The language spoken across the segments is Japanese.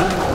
Huh?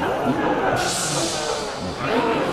よし。